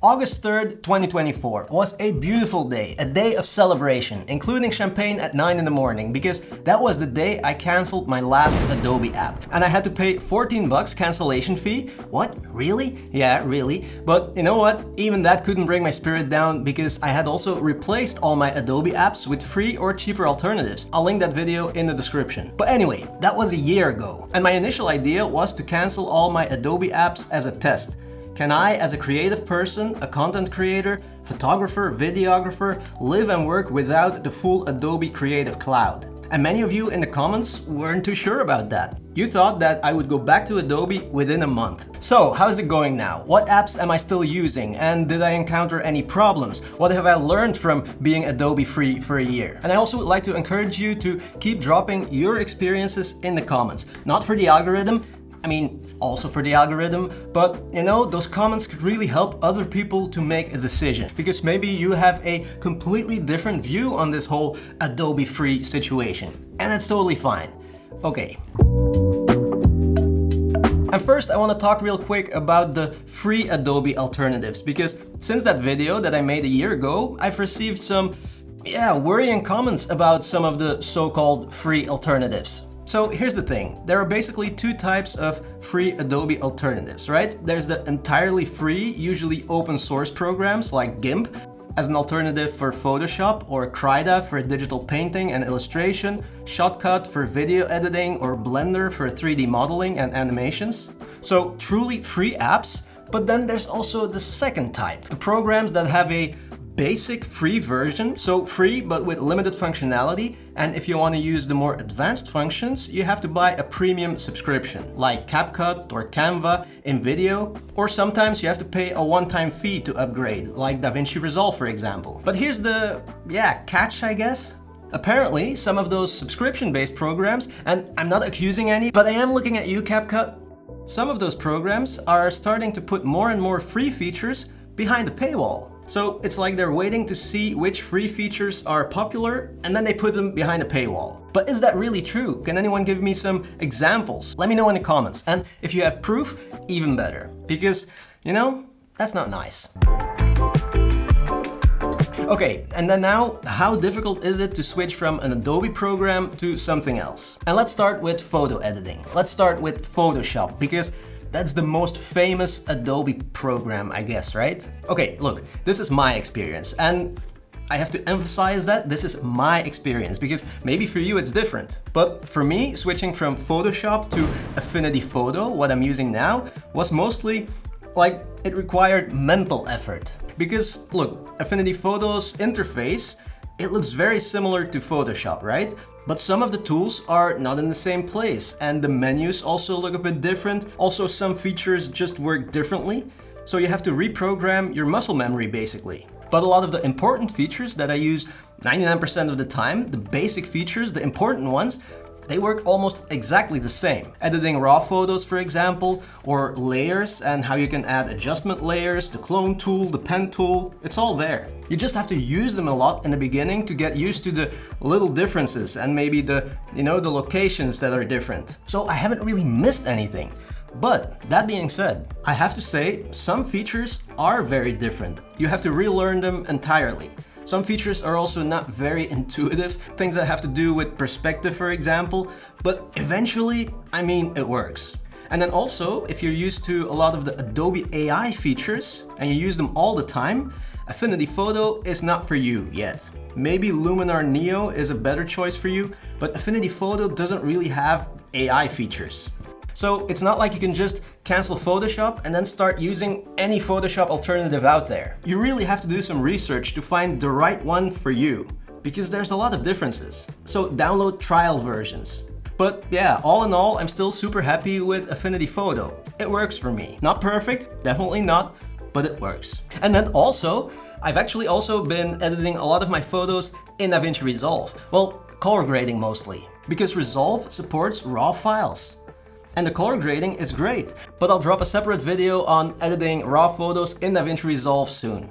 August 3rd, 2024 was a beautiful day, a day of celebration, including champagne at 9 in the morning because that was the day I canceled my last Adobe app. And I had to pay 14 bucks cancellation fee. What? Really? Yeah, really. But you know what? Even that couldn't bring my spirit down because I had also replaced all my Adobe apps with free or cheaper alternatives. I'll link that video in the description. But anyway, that was a year ago. And my initial idea was to cancel all my Adobe apps as a test. Can I, as a creative person, a content creator, photographer, videographer, live and work without the full Adobe Creative Cloud? And many of you in the comments weren't too sure about that. You thought that I would go back to Adobe within a month. So, how's it going now? What apps am I still using? And did I encounter any problems? What have I learned from being Adobe free for a year? And I also would like to encourage you to keep dropping your experiences in the comments. Not for the algorithm, I mean, also for the algorithm, but you know, those comments could really help other people to make a decision because maybe you have a completely different view on this whole Adobe free situation. And that's totally fine. Okay. And first I want to talk real quick about the free Adobe alternatives because since that video that I made a year ago, I've received some yeah, worrying comments about some of the so-called free alternatives. So here's the thing, there are basically two types of free Adobe alternatives, right? There's the entirely free, usually open source programs like GIMP, as an alternative for Photoshop or Krita for digital painting and illustration, Shotcut for video editing or Blender for 3D modeling and animations. So truly free apps, but then there's also the second type, the programs that have a basic free version, so free but with limited functionality. And if you want to use the more advanced functions, you have to buy a premium subscription, like CapCut or Canva InVideo, or sometimes you have to pay a one-time fee to upgrade, like DaVinci Resolve for example. But here's the, yeah, catch I guess? Apparently, some of those subscription-based programs, and I'm not accusing any, but I am looking at you, CapCut, some of those programs are starting to put more and more free features behind the paywall. So it's like they're waiting to see which free features are popular and then they put them behind a paywall. But is that really true? Can anyone give me some examples? Let me know in the comments. And if you have proof, even better. Because, you know, that's not nice. Okay, and then now, how difficult is it to switch from an Adobe program to something else? And let's start with photo editing. Let's start with Photoshop, because that's the most famous Adobe program, I guess, right? Okay, look, this is my experience and I have to emphasize that this is my experience because maybe for you it's different. But for me, switching from Photoshop to Affinity Photo, what I'm using now, was mostly like it required mental effort. Because look, Affinity Photo's interface, it looks very similar to Photoshop, right? But some of the tools are not in the same place and the menus also look a bit different. Also some features just work differently. So you have to reprogram your muscle memory basically. But a lot of the important features that I use 99% of the time, the basic features, the important ones, they work almost exactly the same. Editing raw photos, for example, or layers and how you can add adjustment layers, the clone tool, the pen tool, it's all there. You just have to use them a lot in the beginning to get used to the little differences and maybe the, you know, the locations that are different. So I haven't really missed anything. But that being said, I have to say some features are very different. You have to relearn them entirely. Some features are also not very intuitive, things that have to do with perspective for example, but eventually, I mean, it works. And then also, if you're used to a lot of the Adobe AI features and you use them all the time, Affinity Photo is not for you yet. Maybe Luminar Neo is a better choice for you, but Affinity Photo doesn't really have AI features. So it's not like you can just cancel Photoshop and then start using any Photoshop alternative out there. You really have to do some research to find the right one for you because there's a lot of differences. So download trial versions. But yeah, all in all, I'm still super happy with Affinity Photo. It works for me. Not perfect, definitely not, but it works. And then also, I've actually also been editing a lot of my photos in DaVinci Resolve. Well, color grading mostly, because Resolve supports RAW files and the color grading is great. But I'll drop a separate video on editing raw photos in DaVinci Resolve soon.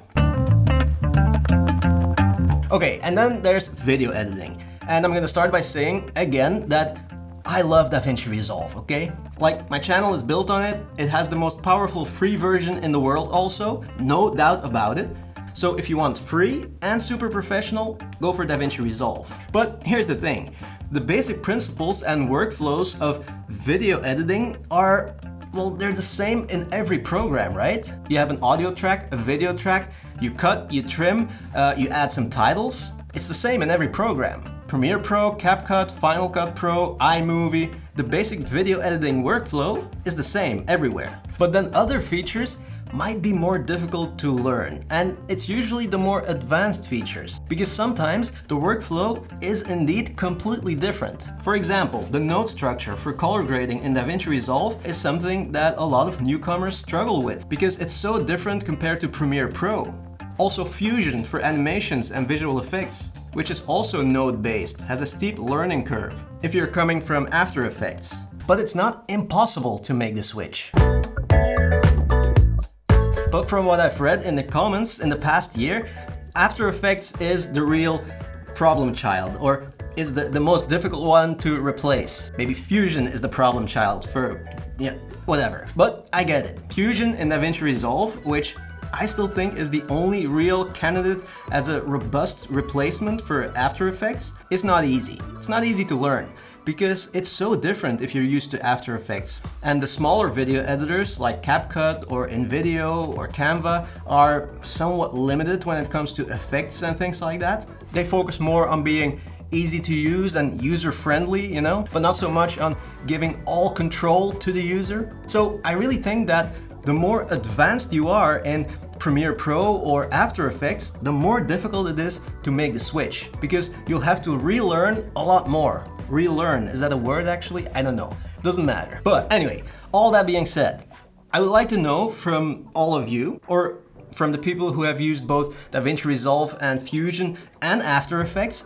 Okay, and then there's video editing. And I'm gonna start by saying, again, that I love DaVinci Resolve, okay? Like, my channel is built on it, it has the most powerful free version in the world also, no doubt about it. So if you want free and super professional, go for DaVinci Resolve. But here's the thing, the basic principles and workflows of video editing are well, they're the same in every program, right? You have an audio track, a video track, you cut, you trim, uh, you add some titles. It's the same in every program. Premiere Pro, CapCut, Final Cut Pro, iMovie, the basic video editing workflow is the same everywhere. But then other features might be more difficult to learn and it's usually the more advanced features because sometimes the workflow is indeed completely different. For example, the node structure for color grading in DaVinci Resolve is something that a lot of newcomers struggle with because it's so different compared to Premiere Pro. Also Fusion for animations and visual effects, which is also node-based, has a steep learning curve if you're coming from After Effects. But it's not impossible to make the switch. But from what I've read in the comments in the past year, After Effects is the real problem child, or is the, the most difficult one to replace. Maybe Fusion is the problem child for, yeah, whatever. But I get it. Fusion in DaVinci Resolve, which I still think is the only real candidate as a robust replacement for After Effects, is not easy. It's not easy to learn because it's so different if you're used to After Effects. And the smaller video editors like CapCut or InVideo or Canva are somewhat limited when it comes to effects and things like that. They focus more on being easy to use and user-friendly, you know, but not so much on giving all control to the user. So I really think that the more advanced you are in Premiere Pro or After Effects, the more difficult it is to make the switch because you'll have to relearn a lot more. Relearn, is that a word actually? I don't know. Doesn't matter. But anyway, all that being said, I would like to know from all of you, or from the people who have used both DaVinci Resolve and Fusion and After Effects,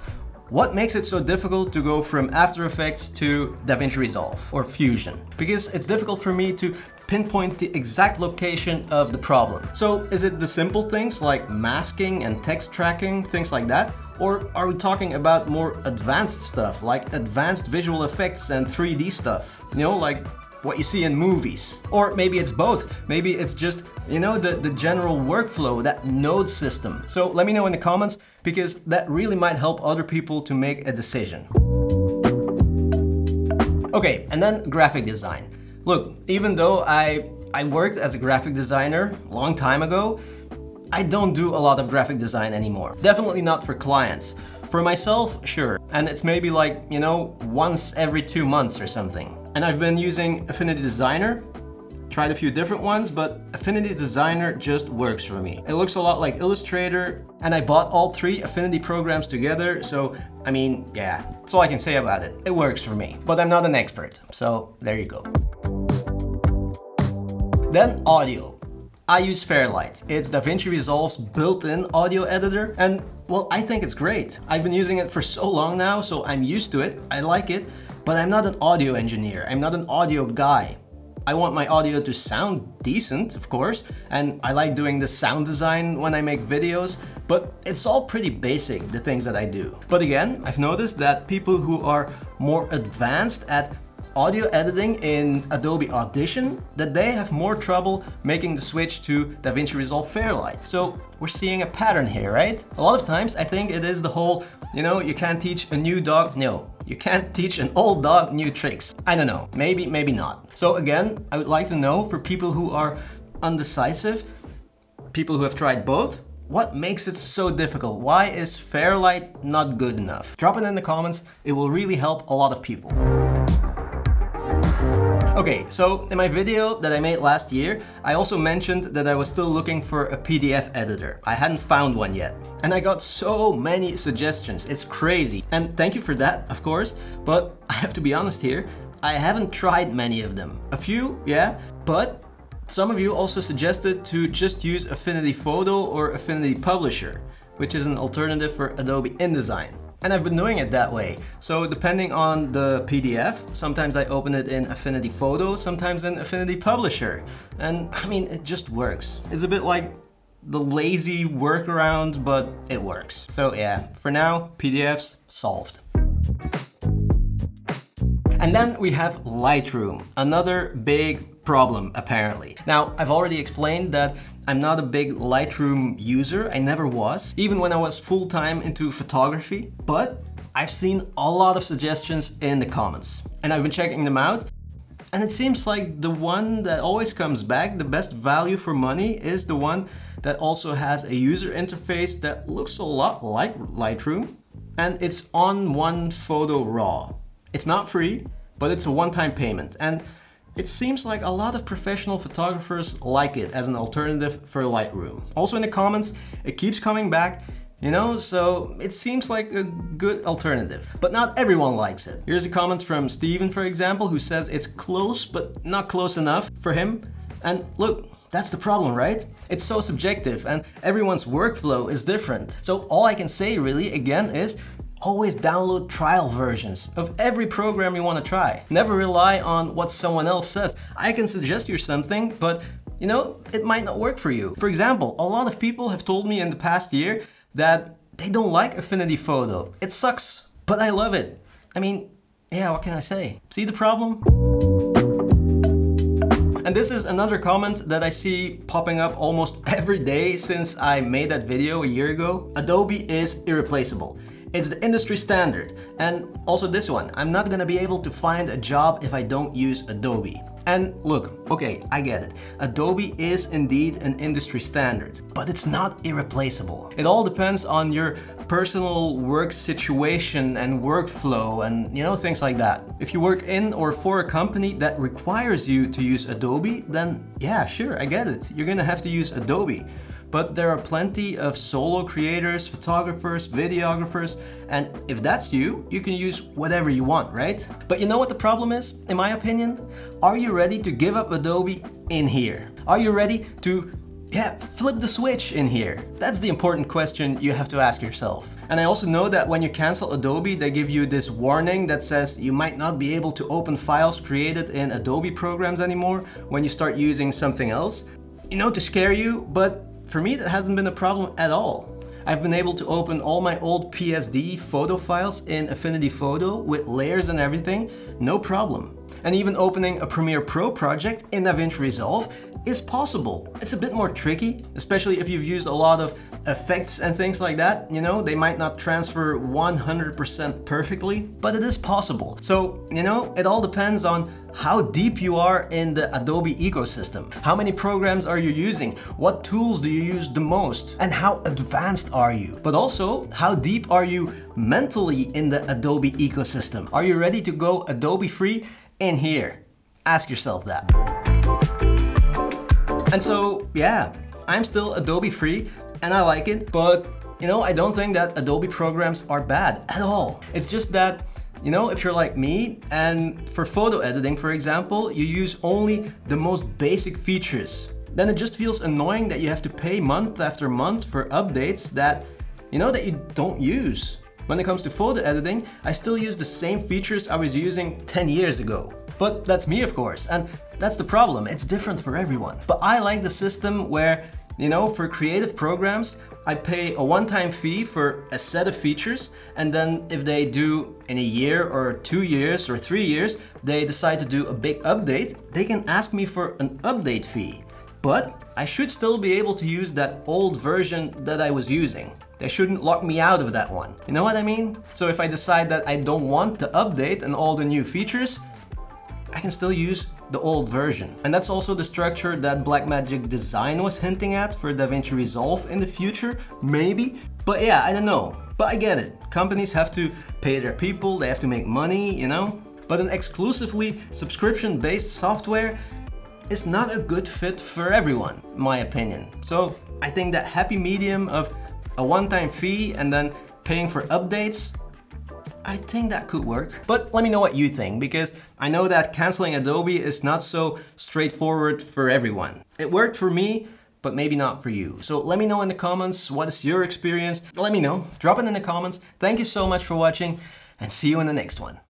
what makes it so difficult to go from After Effects to DaVinci Resolve or Fusion? Because it's difficult for me to pinpoint the exact location of the problem. So is it the simple things like masking and text tracking, things like that? Or are we talking about more advanced stuff like advanced visual effects and 3D stuff? You know, like what you see in movies. Or maybe it's both. Maybe it's just, you know, the, the general workflow, that node system. So let me know in the comments because that really might help other people to make a decision. Okay, and then graphic design. Look, even though I, I worked as a graphic designer a long time ago, I don't do a lot of graphic design anymore. Definitely not for clients. For myself, sure. And it's maybe like, you know, once every two months or something. And I've been using Affinity Designer, tried a few different ones, but Affinity Designer just works for me. It looks a lot like Illustrator, and I bought all three Affinity programs together, so I mean, yeah, that's all I can say about it. It works for me, but I'm not an expert, so there you go. Then audio. I use Fairlight. It's DaVinci Resolve's built-in audio editor, and well, I think it's great. I've been using it for so long now, so I'm used to it, I like it, but I'm not an audio engineer, I'm not an audio guy. I want my audio to sound decent, of course, and I like doing the sound design when I make videos, but it's all pretty basic, the things that I do. But again, I've noticed that people who are more advanced at audio editing in Adobe Audition that they have more trouble making the switch to DaVinci Resolve Fairlight. So we're seeing a pattern here, right? A lot of times I think it is the whole, you know, you can't teach a new dog, no, you can't teach an old dog new tricks. I don't know, maybe, maybe not. So again, I would like to know for people who are undecisive, people who have tried both, what makes it so difficult? Why is Fairlight not good enough? Drop it in the comments, it will really help a lot of people. Okay, so in my video that I made last year, I also mentioned that I was still looking for a PDF editor. I hadn't found one yet. And I got so many suggestions, it's crazy. And thank you for that, of course, but I have to be honest here, I haven't tried many of them. A few, yeah, but some of you also suggested to just use Affinity Photo or Affinity Publisher, which is an alternative for Adobe InDesign. And I've been doing it that way. So depending on the PDF, sometimes I open it in Affinity Photo, sometimes in Affinity Publisher. And I mean, it just works. It's a bit like the lazy workaround, but it works. So yeah, for now, PDFs solved. And then we have Lightroom, another big problem apparently. Now, I've already explained that I'm not a big Lightroom user, I never was, even when I was full-time into photography, but I've seen a lot of suggestions in the comments and I've been checking them out. And it seems like the one that always comes back, the best value for money, is the one that also has a user interface that looks a lot like Lightroom and it's ON1 Photo RAW. It's not free, but it's a one-time payment. And it seems like a lot of professional photographers like it as an alternative for Lightroom. Also in the comments, it keeps coming back you know, so it seems like a good alternative. But not everyone likes it. Here's a comment from Steven, for example, who says it's close, but not close enough for him. And look, that's the problem, right? It's so subjective and everyone's workflow is different. So all I can say really, again, is always download trial versions of every program you want to try. Never rely on what someone else says. I can suggest you something, but you know, it might not work for you. For example, a lot of people have told me in the past year that they don't like Affinity Photo. It sucks, but I love it. I mean, yeah, what can I say? See the problem? And this is another comment that I see popping up almost every day since I made that video a year ago. Adobe is irreplaceable. It's the industry standard. And also this one, I'm not gonna be able to find a job if I don't use Adobe. And look, okay, I get it. Adobe is indeed an industry standard, but it's not irreplaceable. It all depends on your personal work situation and workflow and you know things like that. If you work in or for a company that requires you to use Adobe, then yeah, sure, I get it. You're gonna have to use Adobe but there are plenty of solo creators, photographers, videographers, and if that's you, you can use whatever you want, right? But you know what the problem is, in my opinion? Are you ready to give up Adobe in here? Are you ready to yeah, flip the switch in here. That's the important question you have to ask yourself. And I also know that when you cancel Adobe, they give you this warning that says you might not be able to open files created in Adobe programs anymore when you start using something else. You know, to scare you, but for me, that hasn't been a problem at all. I've been able to open all my old PSD photo files in Affinity Photo with layers and everything, no problem. And even opening a Premiere Pro project in DaVinci Resolve is possible. It's a bit more tricky, especially if you've used a lot of effects and things like that. You know, they might not transfer 100% perfectly, but it is possible. So, you know, it all depends on how deep you are in the Adobe ecosystem. How many programs are you using? What tools do you use the most? And how advanced are you? But also, how deep are you mentally in the Adobe ecosystem? Are you ready to go Adobe free in here? Ask yourself that. And so, yeah, I'm still Adobe free and I like it, but you know, I don't think that Adobe programs are bad at all. It's just that you know, if you're like me, and for photo editing, for example, you use only the most basic features, then it just feels annoying that you have to pay month after month for updates that, you know, that you don't use. When it comes to photo editing, I still use the same features I was using 10 years ago. But that's me, of course, and that's the problem. It's different for everyone. But I like the system where, you know, for creative programs, I pay a one-time fee for a set of features and then if they do in a year or two years or three years, they decide to do a big update, they can ask me for an update fee. But I should still be able to use that old version that I was using. They shouldn't lock me out of that one. You know what I mean? So if I decide that I don't want the update and all the new features, I can still use the old version. And that's also the structure that Blackmagic Design was hinting at for DaVinci Resolve in the future, maybe. But yeah, I don't know. But I get it. Companies have to pay their people, they have to make money, you know? But an exclusively subscription-based software is not a good fit for everyone, in my opinion. So I think that happy medium of a one-time fee and then paying for updates I think that could work. But let me know what you think, because I know that canceling Adobe is not so straightforward for everyone. It worked for me, but maybe not for you. So let me know in the comments, what is your experience? Let me know. Drop it in the comments. Thank you so much for watching, and see you in the next one.